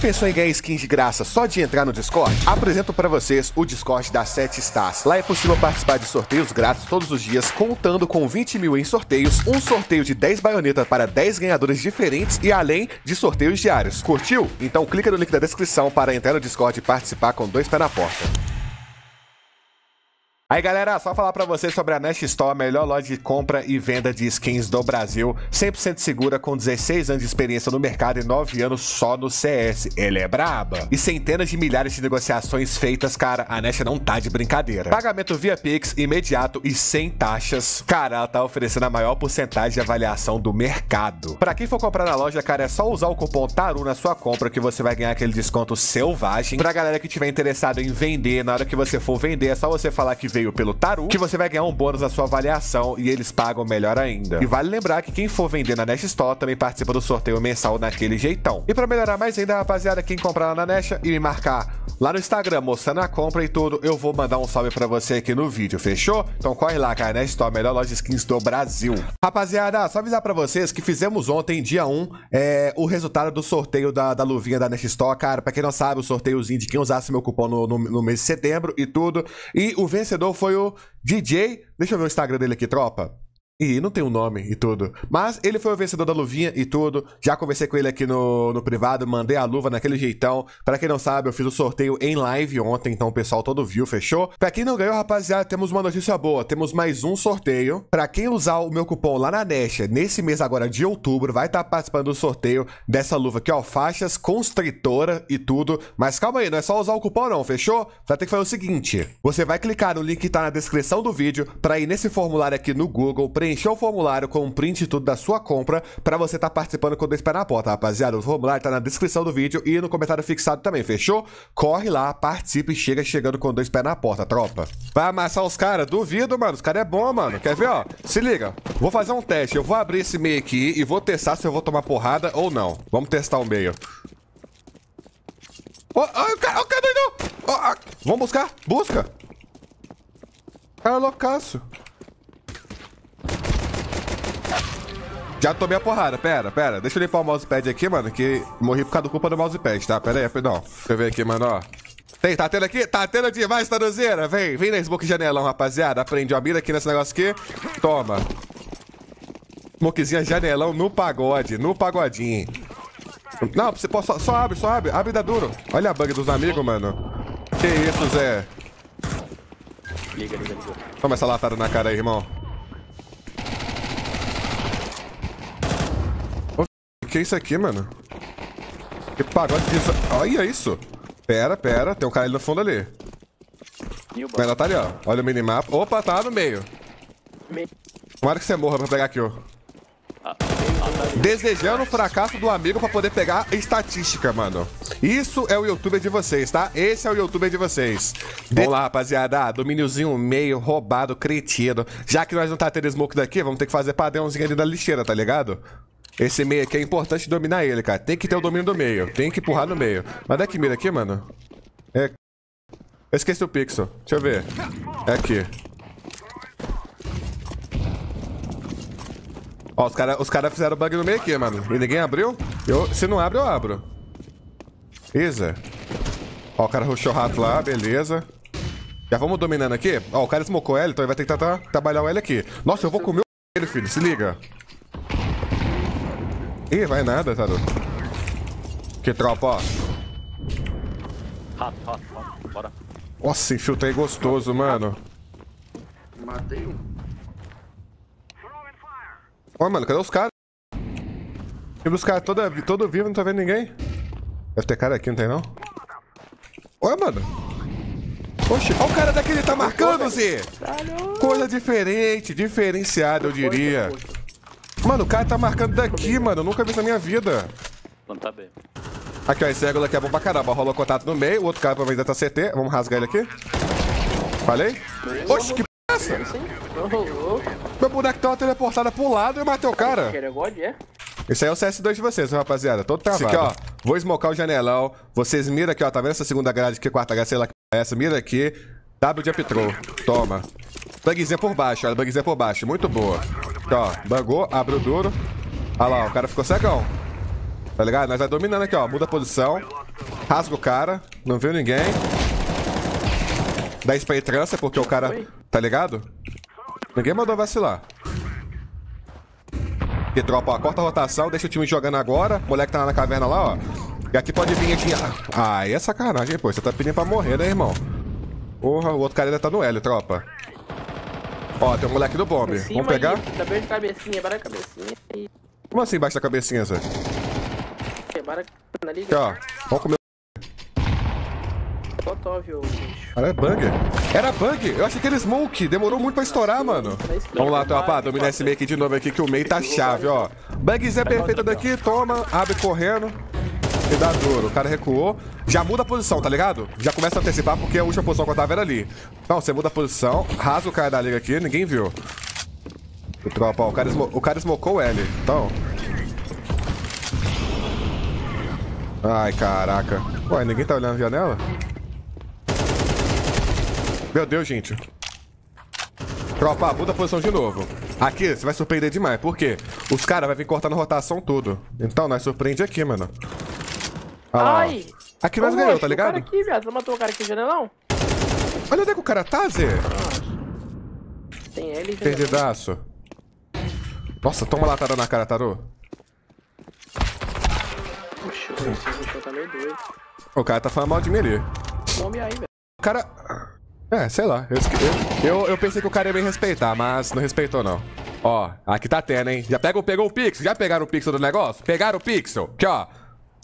pensou em ganhar skins de graça só de entrar no Discord? Apresento para vocês o Discord da 7 Stars. Lá é possível participar de sorteios grátis todos os dias, contando com 20 mil em sorteios, um sorteio de 10 baionetas para 10 ganhadores diferentes e além de sorteios diários. Curtiu? Então clica no link da descrição para entrar no Discord e participar com dois pés na porta. Aí galera, só falar pra vocês sobre a Nest Store, a melhor loja de compra e venda de skins do Brasil, 100% segura, com 16 anos de experiência no mercado e 9 anos só no CS. Ele é braba. E centenas de milhares de negociações feitas, cara, a Nest não tá de brincadeira. Pagamento via Pix, imediato e sem taxas. Cara, ela tá oferecendo a maior porcentagem de avaliação do mercado. Pra quem for comprar na loja, cara, é só usar o cupom TARU na sua compra que você vai ganhar aquele desconto selvagem. Pra galera que tiver interessado em vender, na hora que você for vender, é só você falar que veio sorteio pelo Taru, que você vai ganhar um bônus na sua avaliação e eles pagam melhor ainda. E vale lembrar que quem for vender na Nest Store também participa do sorteio mensal naquele jeitão. E para melhorar mais ainda, rapaziada, quem comprar lá na Nest e me marcar lá no Instagram mostrando a compra e tudo, eu vou mandar um salve para você aqui no vídeo, fechou? Então corre lá, cara, Nest Store, melhor loja de skins do Brasil. Rapaziada, só avisar para vocês que fizemos ontem, dia 1, é, o resultado do sorteio da, da luvinha da Nest Store, cara, pra quem não sabe, o sorteiozinho de quem usasse meu cupom no, no, no mês de setembro e tudo. E o vencedor foi o DJ. Deixa eu ver o Instagram dele aqui, tropa. E não tem um nome e tudo. Mas ele foi o vencedor da luvinha e tudo. Já conversei com ele aqui no, no privado, mandei a luva naquele jeitão. Para quem não sabe, eu fiz o sorteio em live ontem, então o pessoal todo viu, fechou? Pra quem não ganhou, rapaziada, temos uma notícia boa. Temos mais um sorteio. Para quem usar o meu cupom lá na Nesha, nesse mês agora de outubro, vai estar tá participando do sorteio dessa luva aqui, ó. Faixas constritora e tudo. Mas calma aí, não é só usar o cupom não, fechou? Vai ter que fazer o seguinte. Você vai clicar no link que tá na descrição do vídeo para ir nesse formulário aqui no Google, preencher o formulário com um print tudo da sua compra para você estar tá participando quando dois pés na porta, rapaziada. O formulário tá na descrição do vídeo e no comentário fixado também, fechou? Corre lá, participe e chega chegando com dois pés na porta, tropa. Vai amassar os caras? Duvido, mano. Os caras é bom, mano. Quer ver, ó? Se liga. Vou fazer um teste. Eu vou abrir esse meio aqui e vou testar se eu vou tomar porrada ou não. Vamos testar o meio. Ô, oh, oh, o cara, o cara doidão! Oh, ah. Vamos buscar? Busca! Cara loucaço. Já tomei a porrada, pera, pera. Deixa eu limpar o mousepad aqui, mano, que morri por causa da culpa do mousepad, tá? Pera aí, não. Deixa eu ver aqui, mano, ó. Tem, tá tendo aqui? Tá tendo demais, Taruzeira? Vem, vem na smoke janelão, rapaziada. Aprende, ó. Mira aqui nesse negócio aqui. Toma. Smokezinha janelão no pagode, no pagodinho. Não, você pode, só, só abre, só abre. Abre e dá duro. Olha a bug dos amigos, mano. Que isso, Zé? Toma essa latada na cara aí, irmão. Que é isso aqui, mano? Que pagode disso? Olha isso. Pera, pera. Tem um cara ali no fundo ali. Ela tá ali, ó. Olha o minimapa. Opa, tá no meio. Tomara que você morra pra pegar aqui, ó. Desejando o fracasso do amigo pra poder pegar estatística, mano. Isso é o youtuber de vocês, tá? Esse é o youtuber de vocês. De... Vamos lá, rapaziada. Ah, domíniozinho meio, roubado, cretino. Já que nós não tá tendo smoke daqui, vamos ter que fazer padrãozinho ali da lixeira, tá ligado? Esse meio aqui é importante dominar ele, cara. Tem que ter o domínio do meio. Tem que empurrar no meio. Mas daqui mira aqui, mano. É... Eu esqueci o pixel. Deixa eu ver. É aqui. Ó, os caras os cara fizeram bug no meio aqui, mano. E ninguém abriu? Eu, se não abre, eu abro. Isa. Ó, o cara rushou o rato lá, beleza. Já vamos dominando aqui. Ó, o cara smocou ele, então ele vai ter que tentar trabalhar o L aqui. Nossa, eu vou comer o ele, filho. Se liga. Ih, vai nada, Taru. Que tropa, ó. Rato, rato, rato. Bora. Nossa, infiltrei gostoso, mano. Matei um. Ó, mano, cadê os caras? Tem os caras todo, todo vivo, não tô vendo ninguém. Deve ter cara aqui, não tem não? Olha, mano. Oxe, olha o cara daquele tá marcando, Zê. Coisa diferente, diferenciada, eu diria. Mano, o cara tá marcando daqui, mano. Eu nunca vi isso na minha vida. Mano, tá bem. Aqui, ó, esse ângulo aqui é bom pra caramba. Rolou contato no meio, o outro cara provavelmente tá CT. Vamos rasgar ele aqui. Falei? Oxe, que p é essa? Meu boneco tá teleportado pro lado e eu matei o cara. É? Esse aí é o CS2 de vocês, rapaziada. Todo travado. Esse aqui, ó. Vou esmocar o janelão. Vocês miram aqui, ó. Tá vendo essa segunda grade aqui, quarta grade, sei lá que é essa? Mira aqui. W de throw. Toma. Bugzinha por baixo, olha. Bugzinha por baixo. Muito boa. Ó, bugou, abriu duro. Olha lá, o cara ficou cegão. Tá ligado? Nós vai dominando aqui, ó. Muda a posição. Rasga o cara. Não viu ninguém. Dá spray trança, porque o cara... Tá ligado? Ninguém mandou vacilar. E tropa, ó. Corta a rotação. Deixa o time jogando agora. O moleque tá lá na caverna lá, ó. E aqui pode vir aqui... Ah, é sacanagem, pô. Você tá pedindo pra morrer, né, irmão? Porra, o outro cara ainda tá no L, tropa. Ó, tem um moleque no bombe. Vamos pegar? Aí, tá bem de cabecinha, para a cabecinha e... Como assim embaixo da cabecinha, Zé? Liga. Aqui, ó. Vamos comer. Totóvio, bicho. Cara, é bug. Era bug. Eu achei que ele smoke. Demorou muito pra estourar, mano. Vamos lá, tropa. Domina esse meio aqui de novo aqui, que o meio tá chave, ó. Bugzinha perfeita daqui. Toma. Abre correndo. Duro. O cara recuou. Já muda a posição, tá ligado? Já começa a antecipar, porque a última posição que eu tava era ali. Então, você muda a posição. Rasa o cara da liga aqui. Ninguém viu. O tropa, ó. O cara, o cara smocou o L. Então... Ai, caraca. Ué, ninguém tá olhando a janela? Meu Deus, gente. Tropa, muda a posição de novo. Aqui, você vai surpreender demais. Por quê? Os caras vão vir cortando rotação tudo. Então, nós surpreende aqui, mano. Ai! Aqui nós ganhamos, tá ligado? O cara aqui, viado. Você matou o cara aqui, janelão? Olha onde é que o cara tá, Zé. Tem ele, Perdidaço. Nossa, toma latada na cara, Tarô. Puxa, o tá meio doido. O cara tá falando mal de mim ali. Come aí, velho. O cara... É, sei lá. Eu, eu, eu, pensei que o cara ia me respeitar, mas não respeitou, não. Ó, aqui tá tendo, hein? Já pegou, pegou o pixel? Já pegaram o pixel do negócio? Pegaram o pixel? Aqui, ó.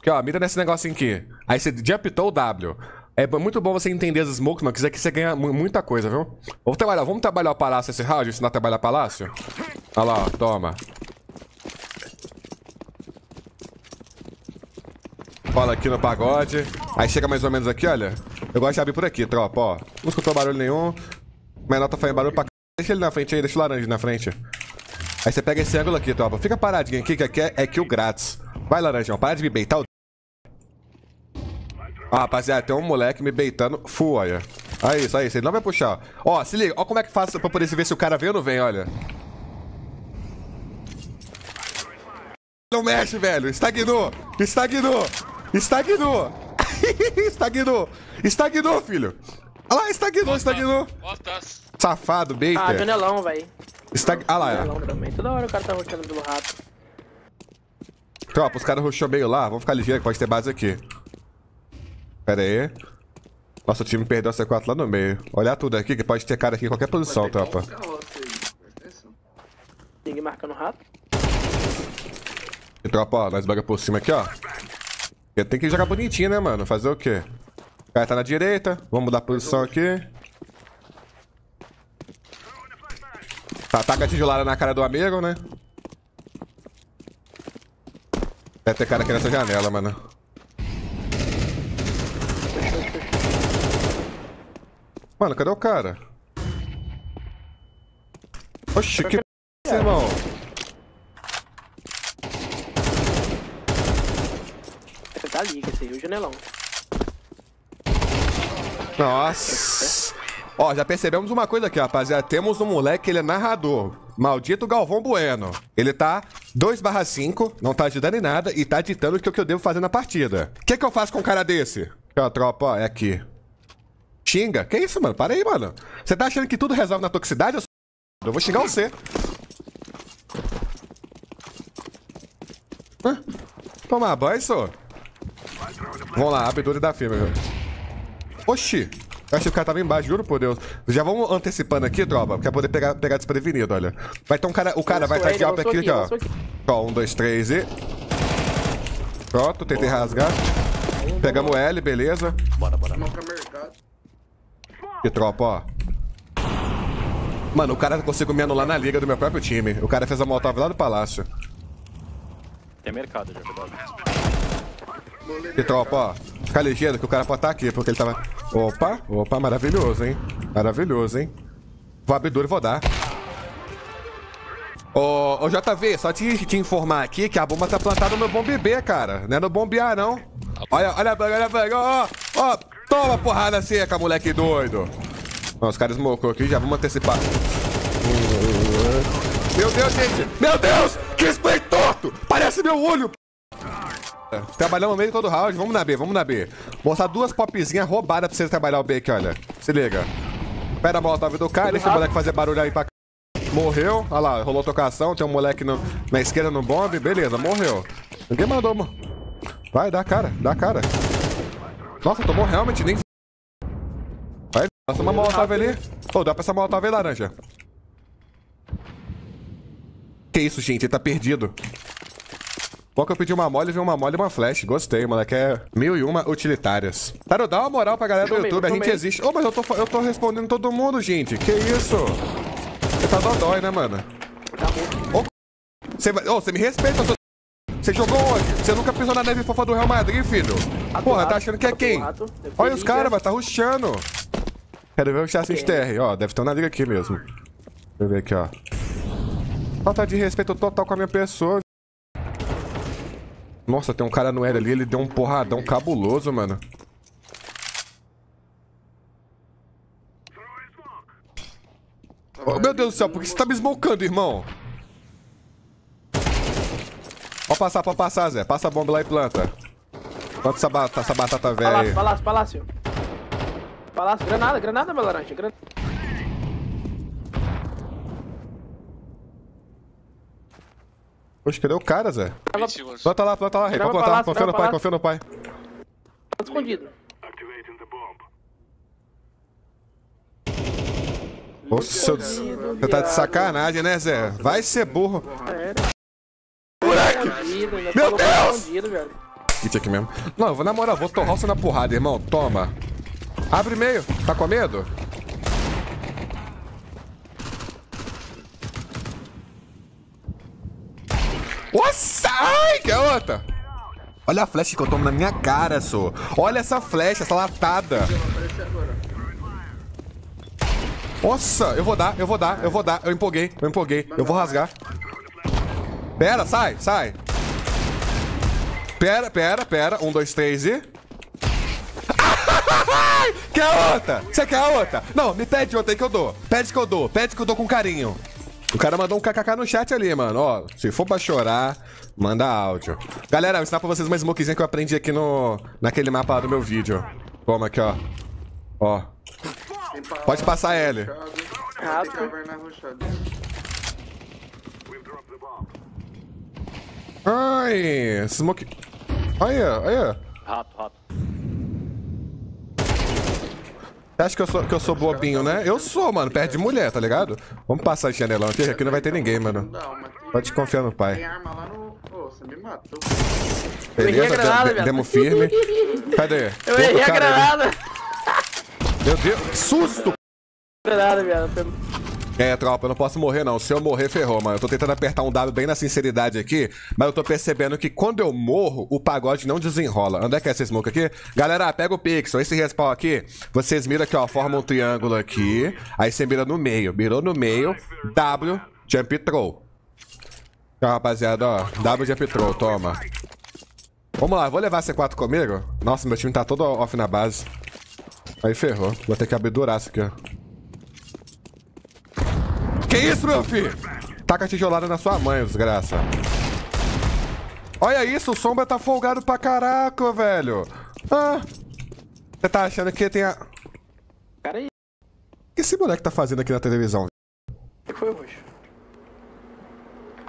Aqui, ó. Mira nesse negocinho aqui. Aí você jumptou o W. É muito bom você entender as smokes, mano, que isso aqui você ganha muita coisa, viu? Vamos trabalhar, vamos trabalhar o palácio esse round, ensinar a trabalhar palácio? Olha lá, ó, toma. Bola aqui no pagode. Aí chega mais ou menos aqui, olha. Eu gosto de abrir por aqui, tropa, ó. Não escutou barulho nenhum. Menor tá fazendo barulho pra c... Deixa ele na frente aí, deixa o laranja na frente. Aí você pega esse ângulo aqui, tropa. Fica paradinho aqui, que aqui é, é kill grátis. Vai, laranjão, para de me beitar o... Ah, rapaziada, tem um moleque me beitando full, olha. Aí, isso, aí, isso. Ele não vai puxar. Ó, se liga. Ó como é que faz pra poder ver se o cara vem ou não vem, olha. Não mexe, velho. Estagnou. Estagnou. Estagnou. estagnou. Estagnou, filho. Olha lá, estagnou, estagnou. Safado, baiter. Ah, janelão, velho. Estag... Ah lá, janelão é. também. Toda hora o cara tá roxando pelo rato. Tropa, os caras rushou meio lá. Vamos ficar ligeiro que pode ter base aqui. Pera aí. Nosso time perdeu a C4 lá no meio. Olha tudo aqui, que pode ter cara aqui em qualquer posição, tropa. Ninguém marcando rato. E tropa, ó, nós baga por cima aqui, ó. Tem que jogar bonitinho, né, mano? Fazer o quê? O cara tá na direita. Vamos mudar a posição aqui. Tá, taca a tijolada na cara do amigo, né? Deve ter cara aqui nessa janela, mano. Mano, cadê o cara? Oxi, que p... irmão? Você tá ali, esse aí, o janelão. Nossa. Ó, já percebemos uma coisa aqui, rapaziada. Temos um moleque que ele é narrador. Maldito Galvão Bueno. Ele tá 2 barra 5, não tá ajudando em nada e tá ditando o que eu devo fazer na partida. O que, que eu faço com um cara desse? Ó, tropa, ó, é aqui. Xinga. Que isso, mano? Para aí, mano. Você tá achando que tudo resolve na toxicidade? Eu vou xingar você. Hã? Tomar banho, só. Vamos lá, abertura da firma, viu? Oxi. Eu achei que o cara tava embaixo, juro por Deus. Já vamos antecipando aqui, tropa, pra poder pegar, pegar desprevenido, olha. Vai ter um cara. O cara vai estar de alto aqui, aqui, ó. Ó, um, dois, três e. Pronto, tentei rasgar. Pegamos o L, beleza. Bora, bora. Que tropa, ó. Mano, o cara conseguiu me anular na liga do meu próprio time. O cara fez a molotov lá do palácio. Tem mercado já, tropa, ó. Fica ligeiro que o cara pode estar aqui, porque ele tava... Opa, opa, maravilhoso, hein. Maravilhoso, hein. Vou abrir duro e vou dar. Ô, ô JV, só te, te informar aqui que a bomba tá plantada no meu bombe B, cara. Não é no bombe A, não. Olha, olha, olha, olha, ó, ó. Toma porrada seca, moleque doido. Ó, os caras mocou aqui, já vamos antecipar. Meu Deus, gente! Meu Deus! Que spray torto! Parece meu olho! Trabalhamos no meio de todo round. Vamos na B, vamos na B. Mostrar duas popzinhas roubadas pra vocês trabalhar o B aqui, olha. Se liga. Pera a molotov do cara, deixa o moleque fazer barulho aí pra cá. Morreu. Olha lá, rolou tocação. Tem um moleque no- na esquerda no bombe. Beleza, morreu. Ninguém mandou, mano. Vai, dá a cara, dá a cara. Nossa, tomou realmente, nem. Vai, passa uma molotov ali. Ô, dá pra essa molotov aí, laranja. Que isso, gente? Ele tá perdido. Bom que eu pedi uma mole, veio uma mole e uma flash. Gostei, moleque. É mil e uma utilitárias. Taro, dá uma moral pra galera do YouTube. A gente existe. Ô, mas eu tô, eu tô respondendo todo mundo, gente. Que isso? Você tá dodói, né, mano? Bom. Você vai... Ô, você me respeita, seu... Você jogou onde? Você nunca pisou na neve fofa do Real Madrid, filho? Porra, tá achando que é quem? Olha os caras, vai tá ruxando. Quero ver o chassi de TR. Ó, deve ter uma liga aqui mesmo. Deixa eu ver aqui, ó. Falta de respeito total com a minha pessoa. Nossa, tem um cara no L ali, ele deu um porradão cabuloso, mano. Oh, meu Deus do céu, por que você tá me smocando, irmão? Pode passar, pode passar, Zé. Passa a bomba lá e planta. Planta essa, batata, essa batata velha Palácio, aí. palácio, palácio. Palácio, granada, granada, meu laranja. Gran... Poxa, cadê o cara, Zé? Planta lá, planta lá, rei. Pode plantar. palácio, Confia no pai, confia no pai. escondido. Nossa, você tá de sacanagem, né, Zé? Vai ser burro. Escondido, ainda Meu Deus! Kit aqui mesmo. Não, eu vou na moral, vou torrar você na porrada, irmão. Toma. Abre meio. Tá com medo? Nossa! Ai, que outra! Olha a flecha que eu tomo na minha cara, só. Olha essa flecha, essa latada. Nossa, eu vou dar, eu vou dar, eu vou dar. Eu empolguei, eu empolguei. Eu vou rasgar. Pera, sai, sai. Pera, pera, pera. Um, dois, três e. quer a outra? Você quer a outra? Não, me pede outra aí que eu dou. Pede que eu dou, pede que eu dou com carinho. O cara mandou um kkk no chat ali, mano. Ó, se for pra chorar, manda áudio. Galera, eu vou ensinar pra vocês uma smokezinha que eu aprendi aqui no... Naquele mapa lá do meu vídeo. Toma aqui, ó. Ó. Pode passar. Rato. Ai, smoke... Olha, olha. Rato, rato. Você acha que eu sou, que eu sou bobinho, né? Eu sou, mano. Perde mulher, tá ligado? Vamos passar esse janelão aqui, aqui não vai ter ninguém, mano. Tem, Pode confiar no tem pai. arma lá no. Ô, você me matou. errei a Beleza? granada, De- viado. Demo firme. Cadê? Eu Tem errei a granada. Meu Deus, que susto! Granada, viado. É, tropa, eu não posso morrer, não. Se eu morrer, ferrou, mano. Eu tô tentando apertar um dado bem na sinceridade aqui, mas eu tô percebendo que quando eu morro, o pagode não desenrola. Onde é que é essa smoke aqui? Galera, pega o pixel. Esse respawn aqui, vocês miram aqui, ó. Forma um triângulo aqui. Aí você mira no meio. Mirou no meio. W, jump throw. Então, rapaziada, ó. W, jump throw, toma. Vamos lá, vou levar C4 comigo? Nossa, meu time tá todo off na base. Aí ferrou. Vou ter que abrir duraço aqui, ó. Que isso, meu filho? Taca a tijolada na sua mãe, desgraça. Olha isso, o Sombra tá folgado pra caraca, velho. Ah. Você tá achando que tem a... O Cara aí. que esse moleque tá fazendo aqui na televisão? O que foi roxo?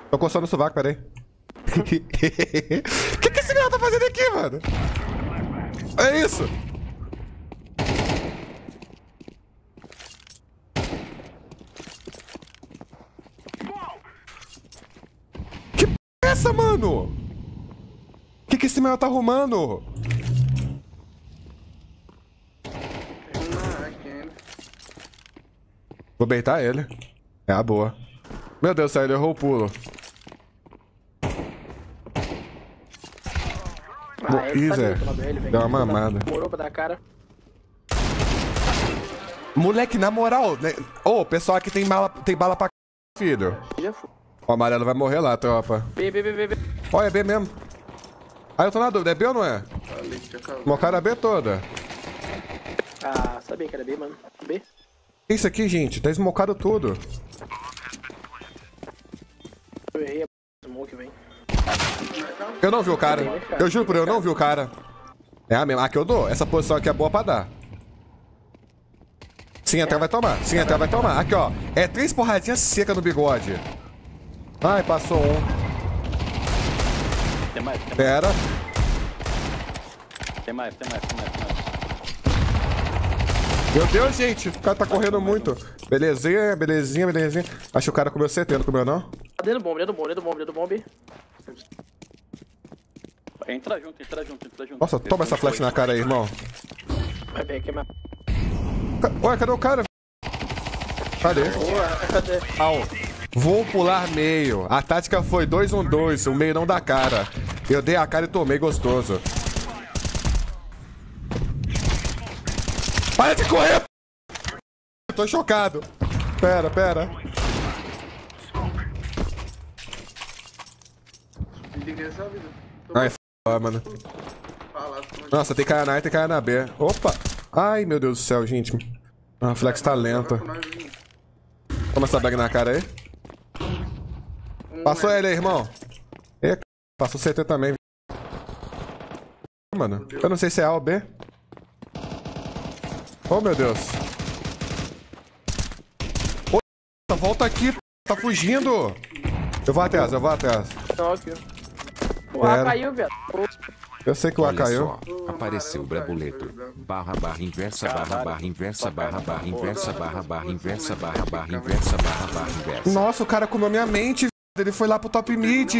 Tô coçando o sovaco, peraí. O que, que esse cara tá fazendo aqui, mano? É isso. Que p é essa, mano? O que, que esse meu tá arrumando? Vou beitar ele. É a boa. Meu Deus ele errou o pulo. Ah, Ih, Zé, deu uma mamada. Demorou pra dar cara. Moleque, na moral, né? Ô, o pessoal aqui tem bala, tem bala pra c... filho. Já foi. O amarelo vai morrer lá, tropa. B, B, B, B, B. Olha, é B mesmo. Ah, eu tô na dúvida, é B ou não é? Que. Mocaram a B toda. Ah, sabia que era B, mano. B. Que isso aqui, gente? Tá esmocado tudo. Eu errei a smoke, velho. Eu não vi o cara. Eu juro por eu não vi o cara. É a mesma. Aqui eu dou. Essa posição aqui é boa pra dar. Sim, até vai tomar. Sim, até vai tomar. Aqui, ó. É três porradinhas secas no bigode. Ai, passou um. Tem mais, tem mais, Pera. tem mais, tem mais, tem mais. Tem mais. Meu Deus, gente. O cara tá correndo muito. Belezinha, belezinha, belezinha. Acho que o cara comeu 70, não comeu não? Tá dentro do bombe, dentro do bombe, dentro do bombe, dentro do bombe. Entra junto, entra junto, entra junto. Nossa, toma essa flash na cara aí, irmão. Vai bem. Ca- Ué, cadê o cara? Cadê? Boa, cadê? Au. Vou pular meio. A tática foi 2-1-2. O meio não dá cara. Eu dei a cara e tomei gostoso. Para de correr! Eu tô chocado. Pera, pera. Ai, f... mano. Nossa, tem cara na A e tem cara na B. Opa! Ai, meu Deus do céu, gente. A flex tá lenta. Toma essa bag na cara aí. Passou ele aí, irmão. E, c... passou CT também. Mano, eu não sei se é A ou B. Oh, meu Deus. Ô, volta aqui, tá fugindo. Eu vou atrás, eu vou atrás. Não, aqui. O A caiu, velho. Eu sei que o A Olha caiu. só, apareceu o brabuleto. Barra barra inversa barra barra inversa barra barra inversa barra barra inversa barra barra inversa barra barra inversa. Nossa, o cara comeu minha mente. Ele foi lá pro top mid.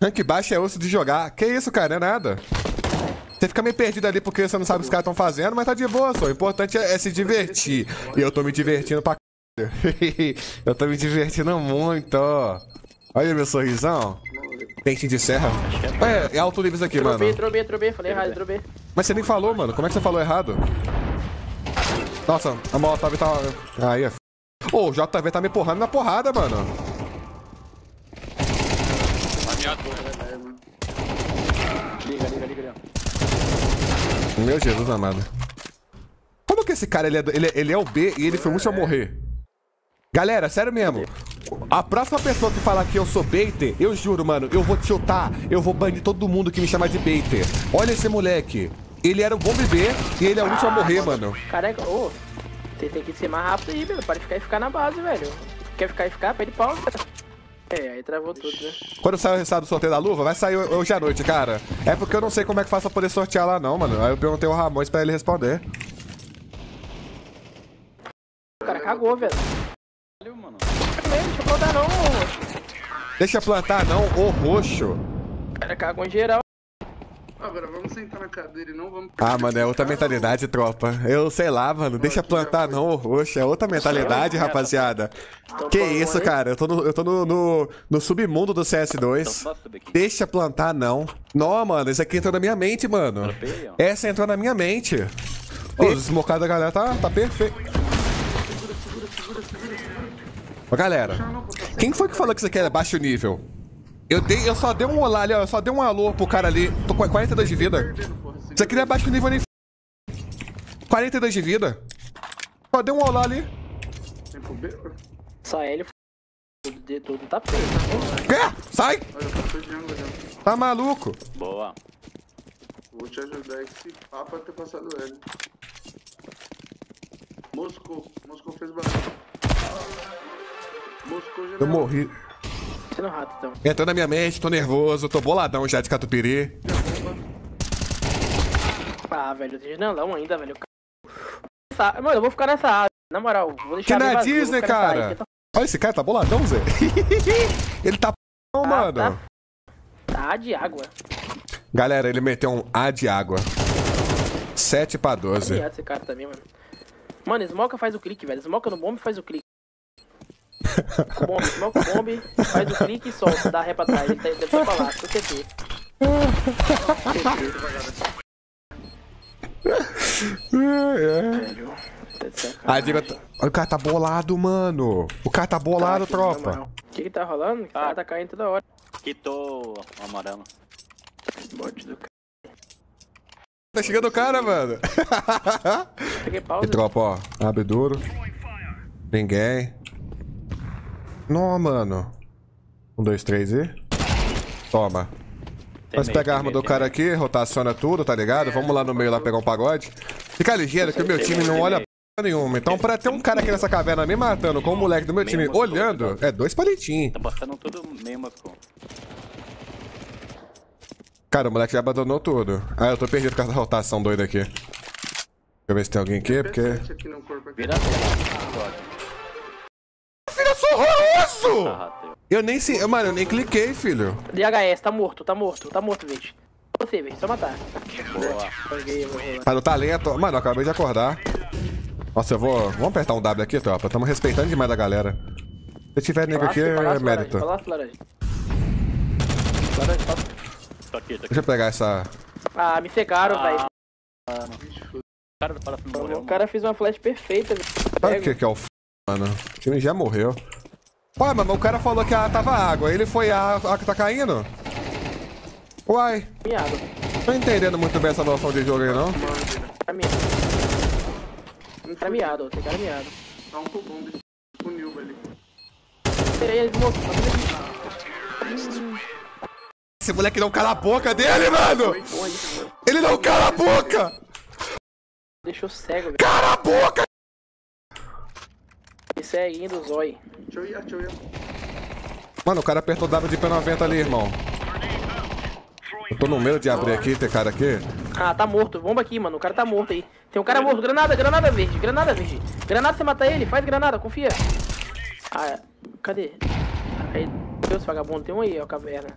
Rank baixo é osso de jogar. Que isso, cara, não é nada. Você fica meio perdido ali porque você não sabe o que os caras estão fazendo, mas tá de boa, só. O importante é, é se divertir. E eu tô me divertindo pra c... Eu tô me divertindo muito. Olha meu sorrisão. Pente de serra. É, é alto isso aqui, mano. Trobei, trobei, trobei. Falei errado, trobei. Mas você nem falou, mano. Como é que você falou errado? Nossa, a Molotov tá... Aí é f... Ô, o JV tá me porrando na porrada, mano. Liga, liga, liga, liga. Meu Jesus amado. Como que esse cara, ele é, ele, é- ele é o B e ele foi muito a morrer? Galera, sério mesmo. A próxima pessoa que falar que eu sou baiter, eu juro, mano, eu vou tiltar, eu vou banir todo mundo que me chamar de baiter. Olha esse moleque. Ele era o bombe B e ele é o último a morrer, mano. Careca, ô. Você tem que ser mais rápido aí, velho. Para de ficar e ficar na base, velho. Quer ficar e ficar? Pede pau, velho. É, aí travou tudo, né? Quando sair o resultado do sorteio da luva, vai sair hoje à noite, cara. É porque eu não sei como é que faz pra poder sortear lá, não, mano. Aí eu perguntei ao Ramões pra ele responder. O cara cagou, velho. Valeu, mano. Também, Deixa eu plantar não, ô. Deixa plantar, não, o roxo. O cara cagou em geral. Agora vamos sentar na cadeira e não vamos. Ah, mano, é outra mentalidade, tropa. Eu sei lá, mano. Deixa plantar, não, o roxo. É outra mentalidade, rapaziada. Que isso, cara? Eu tô no, eu tô no, no, no submundo do Então, CS2. só subir aqui. Deixa plantar, não. Não, mano, isso aqui entrou na minha mente, mano. Essa entrou na minha mente. Ô, os smocados da galera tá, tá perfeito. Ô, galera, quem foi que falou que isso aqui era baixo nível? Eu, dei, eu só dei um olá ali, ó. Eu só dei um alô pro cara ali. Tô com 42 de vida. Isso aqui não é baixo nível nem. f***. 42 de vida. Só dei um olá ali. Só ele, tudo, de tudo tá feio. Quê? Sai! Já. Tá maluco? Boa. Vou te ajudar esse papo a ter passado ele. Moscou. Moscou fez barulho. Moscou já Eu morri. Você rato, então. Entrou na minha mente, tô nervoso, tô boladão já de catupiry. Ah, velho, tem janelão ainda, velho. Essa- Mano, eu vou ficar nessa área. Na moral, vou deixar Que na bem vazio, Disney, cara. área, tá- Olha esse cara, tá boladão, Zé. Ele tá p***, Ah, mano. tá. Tá de água. Galera, ele meteu um A de água. 7 pra 12. Obrigado esse cara também, mano. Mano, Smoka faz o clique, velho. Smoka no bomb faz o clique. Bomb, smoka o bomb, faz o clique e solta, dá ré pra trás. Ele tá- deve ter pra lá, pro CT. Velho, tá de sacanagem. A diga. O cara tá bolado, mano. O cara tá bolado, Tá aqui, tropa. O que que tá rolando? O cara tá caindo toda hora. Quitou o amarelo. Bot do cara. Tá chegando o cara, mano. Peguei E pausa. tropa, ó. Abre duro. Ninguém. Não, mano. Um, dois, três e. Toma. Nós pega a arma do cara aqui, rotaciona tudo, tá ligado? Vamos lá no meio lá pegar um pagode. Fica ligeiro que o meu time não olha p nenhuma. Então, pra ter um cara aqui nessa caverna me matando com o moleque do meu time olhando, tá? é dois palitinhos. Tá bastando tudo meio Moscou. Cara, o moleque já abandonou tudo. Ah, eu tô perdido com essa rotação doida aqui. Deixa eu ver se tem alguém aqui, porque. P7 aqui no corpo aqui. Vira a tela. Filho, Ah, rateu. Eu nem sei. Mano, eu nem cliquei, filho. DHS, tá morto, tá morto, tá morto, Verde. Você, Verde, só matar. Boa. Peguei, rolar. Tá no talento. Mano, eu acabei de acordar. Nossa, eu vou. Vamos apertar um W aqui, tropa. Tamo respeitando demais a galera. Se tiver nego aqui, é Palácio, mérito. Palácio, laranja. Laranja, palácio. Tô aqui, tô aqui. Deixa eu pegar essa. Ah, me secaram, Ah, velho. O cara. O fez uma flash perfeita, velho. Sabe o que, que é o f, mano? O time já morreu. Ué, mas o cara falou que ah, tava água. Ele foi a água que tá caindo? Uai, Miado. tô entendendo muito bem essa noção de jogo aí, não. Tá miado. Tá miado, tem cara miado. Dá um pro bombe. Funil ali. Peraí, ele morto. Esse moleque não cala a boca dele, mano! Ele não cala a boca! Deixou cego, velho. Cala a boca! Isso é indo, zói. Deixa eu ir, deixa eu ir. Mano, o cara apertou W de P90 ali, irmão. Eu tô no medo de abrir aqui, ter cara aqui. Ah, tá morto. Bomba aqui, mano. O cara tá morto aí. Tem um cara morto. Granada, granada verde. Granada verde. Granada, você mata ele. Faz granada, confia. Ah, cadê? Aí, Deus, vagabundo. Tem um aí, ó, caverna.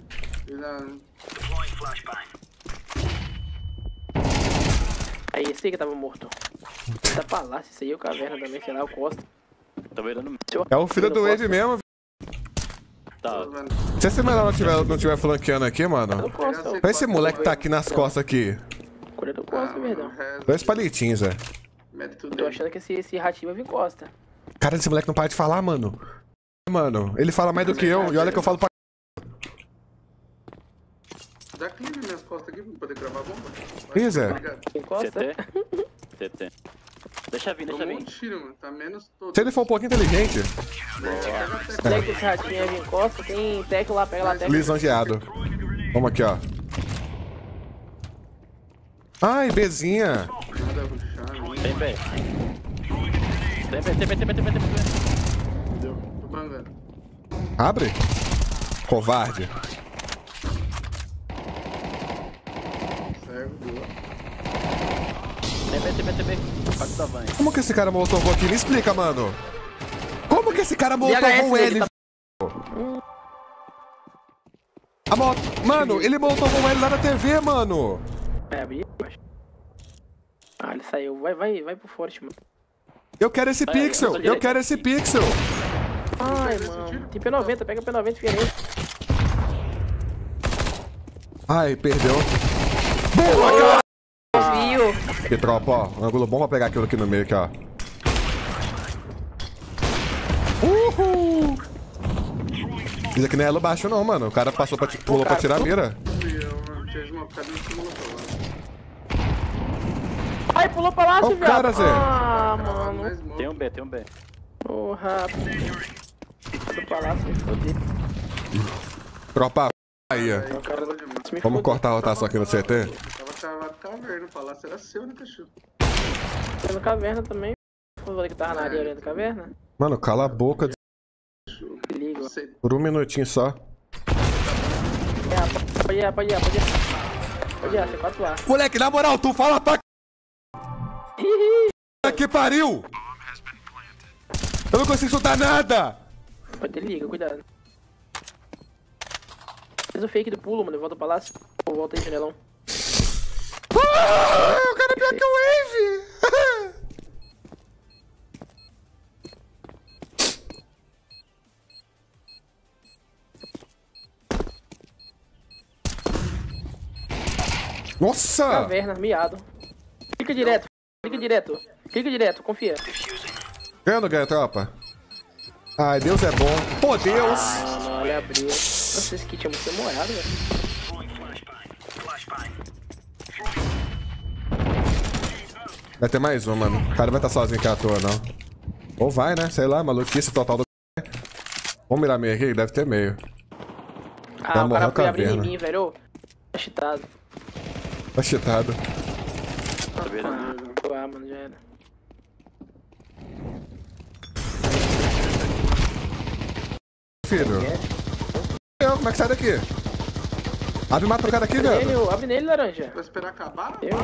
Aí, esse aí que tava morto. Tá palácio, esse aí é o caverna também, sei lá, o Costa. Tô virando. É o filho do Wade mesmo. Tá. Se esse menor não tiver, não tiver flanqueando aqui, É mano. Olha esse moleque que tá aqui nas costas aqui. Cura do Ah, Costa, mano, verdão. Dois palitinhos, é. Mete tudo Eu tô achando que esse, esse ratinho vai vir Costa. Cara, esse moleque não para de falar, mano. Mano, ele fala mais do que eu. E olha que eu falo pra. Dá clique nas minhas costas aqui pra poder gravar a bomba. Ih, Zé. Tem Costa? CT. CT. Deixa vir, deixa Tomou um vir. tiro, mano. Tá menos todo. Se ele for um pouquinho inteligente, Será que esse ratinho vai vir Costa? Tem tec lá, pega lá, tec. lisonjeado. Vamos aqui, ó. Ai, Bezinha. Nada ruxar, né? Tem B. Tem B, tem B, tem B, tem B, tem B. Deu. Tô bangando. Abre. Covarde. Cego, boa. Como que esse cara molotovou aqui? Me explica, mano. Como que esse cara molotovou ele? dele, A moto... Mano, ele molotovou ele lá na TV, mano. Vai abrir? Ah, ele saiu. Vai, vai, vai pro forte, mano. Eu quero esse eu pixel. Eu direito. quero esse pixel. Ai, mano. Tem P90, pega P90 diferente. Ai, perdeu. Boa, cara. Aqui, tropa, ó. Ângulo bom pra pegar aquilo aqui no meio, aqui, ó. Uhul! Isso aqui não é elo baixo, não, mano. O cara passou pra, pulou pra tirar a mira. Ai, pulou pra lá, Ó o viado. cara, Zé. Ah, mano. Tem um B, tem um B. Porra. Do palácio. Tropa, aí, cara me Vamos cortar a rotação aqui no CT? Caverna, o palácio era seu, né, cachorro? Tem no caverna também. Falei que tava na areia ali da caverna. Mano, cala a boca Liga. Você por um minutinho só. É, pode ir, pode ir, pode ir. Pode ir, C4A. Moleque, na moral, tu fala pra... que pariu! Eu não consigo soltar nada! Pode ter liga, cuidado. Fez o fake do pulo, mano. Volta pro palácio. Ou volta aí, janelão. Ah, eu quero pior que o Wave! Nossa! Caverna, miado. Clica direto. Clica direto. Clica direto, confia. Ganhando, ganha, tropa. Ai, Deus é bom. Pô, Deus! Mano, olha, abriu. Nossa, esse kit é muito demorado, velho. Vai ter mais um, mano. O cara vai estar sozinho aqui à toa, não. Ou vai, né? Sei lá, maluquice total do. Vamos mirar meio aqui? Deve ter meio. Ah, o morreu cara foi abrir em mim, velho. Tá cheatado. Tá cheatado. Tá vendo? Ah, mano, já era. Filho. Eu, como é que sai daqui? Abre uma trocada aqui, velho. abre nele, laranja. Vai esperar acabar? Eu.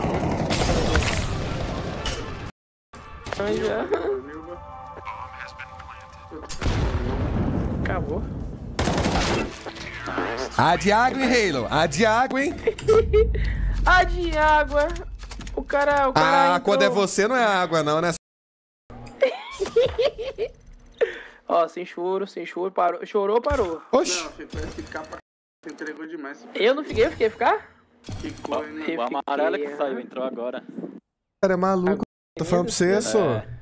Laranja. Milva. Acabou. A de água, hein, Halo? A de água, hein? Ah, de água. O cara, o cara Ah, entrou- quando é você não é água, não, né? Ó, sem choro, sem choro, parou. Chorou, parou. Oxi. Não, que capa entregou demais. Eu não fiquei, eu fiquei a ficar? Ficou, né? O amarelo que fiquei, saiu, entrou agora. Cara, é maluco. Tô falando pra você, só. É.